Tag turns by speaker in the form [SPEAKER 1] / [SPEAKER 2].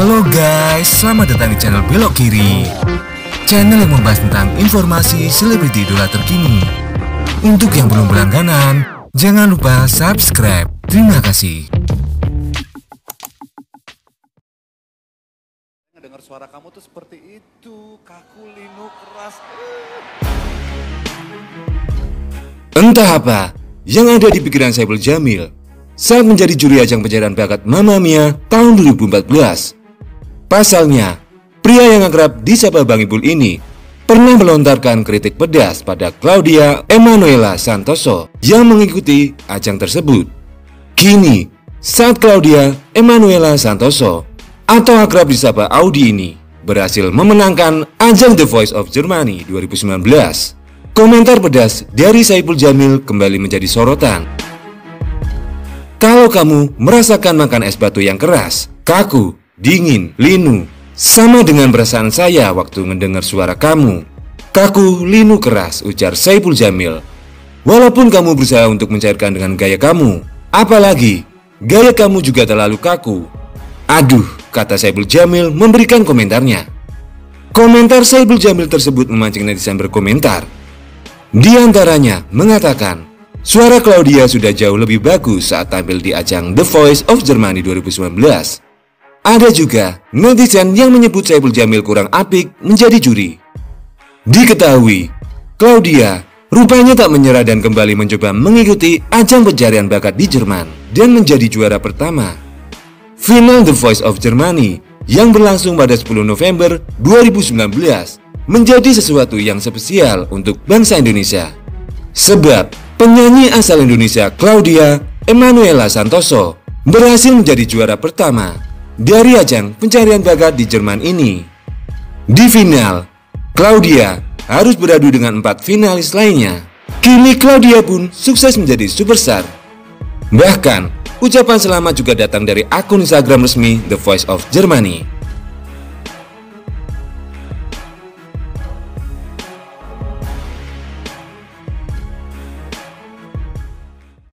[SPEAKER 1] Halo guys, selamat datang di channel Belok Kiri. Channel yang membahas tentang informasi selebriti idola terkini. Untuk yang belum berlangganan, jangan lupa subscribe. Terima kasih.
[SPEAKER 2] Dengar suara kamu tuh seperti itu, kaku, linu, keras.
[SPEAKER 1] Entah apa yang ada di pikiran Saiful Jamil saat menjadi juri ajang pencarian bakat Mamma Mia tahun 2014. Pasalnya, pria yang akrab disapa Bang Ibul ini pernah melontarkan kritik pedas pada Claudia Emanuela Santoso yang mengikuti ajang tersebut. Kini, saat Claudia Emanuela Santoso atau akrab disapa Audi ini berhasil memenangkan ajang The Voice of Germany 2019, komentar pedas dari Saiful Jamil kembali menjadi sorotan. Kalau kamu merasakan makan es batu yang keras, kaku, dingin, linu, sama dengan perasaan saya waktu mendengar suara kamu. Kaku, linu keras, ujar Saiful Jamil. Walaupun kamu berusaha untuk mencairkan dengan gaya kamu, apalagi gaya kamu juga terlalu kaku. Aduh, kata Saiful Jamil memberikan komentarnya. Komentar Saiful Jamil tersebut memancing netizen berkomentar. Di antaranya mengatakan, Suara Claudia sudah jauh lebih bagus saat tampil di ajang The Voice of Germany 2019. Ada juga netizen yang menyebut Saiful Jamil kurang apik menjadi juri. Diketahui, Claudia rupanya tak menyerah dan kembali mencoba mengikuti ajang pencarian bakat di Jerman dan menjadi juara pertama. Final The Voice of Germany yang berlangsung pada 10 November 2019 menjadi sesuatu yang spesial untuk bangsa Indonesia. Sebab Penyanyi asal Indonesia Claudia Emanuela Santoso berhasil menjadi juara pertama dari ajang pencarian bakat di Jerman ini. Di final, Claudia harus beradu dengan empat finalis lainnya. Kini Claudia pun sukses menjadi superstar. Bahkan, ucapan selamat juga datang dari akun Instagram resmi The Voice of Germany.